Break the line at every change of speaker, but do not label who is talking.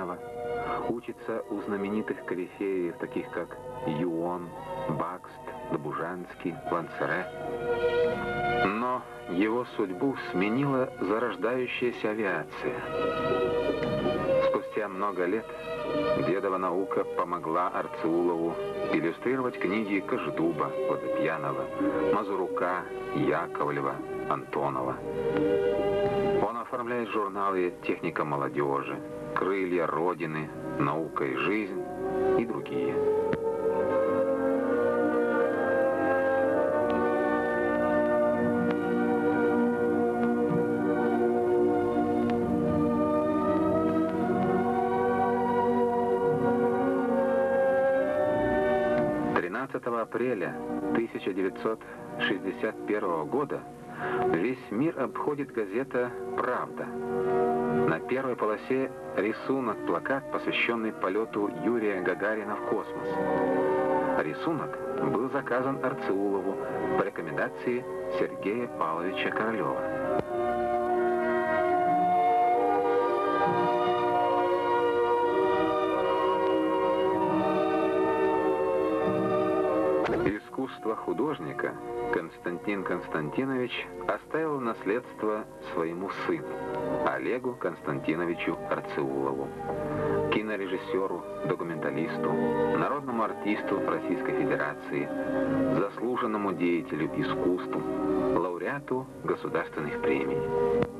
Лукьянова, учится у знаменитых корифеев, таких как Юон, Бакст, Добужанский, Лансере. Но его судьбу сменила зарождающаяся авиация. Спустя много лет дедова наука помогла Арцеулову иллюстрировать книги Кожедуба, Водопьянова, Мазурука, Яковлева, Антонова. Он оформляет журналы «Техника молодежи», «Крылья Родины», «Наука и жизнь» и другие. 15 апреля 1961 года весь мир обходит газета «Правда». На первой полосе рисунок-плакат, посвященный полету Юрия Гагарина в космос. Рисунок был заказан Арцеулову по рекомендации Сергея Павловича Королева. Искусства художника Константин Константинович оставил наследство своему сыну, Олегу Константиновичу Арцеулову, кинорежиссеру, документалисту, народному артисту Российской Федерации, заслуженному деятелю искусству, лауреату государственных премий.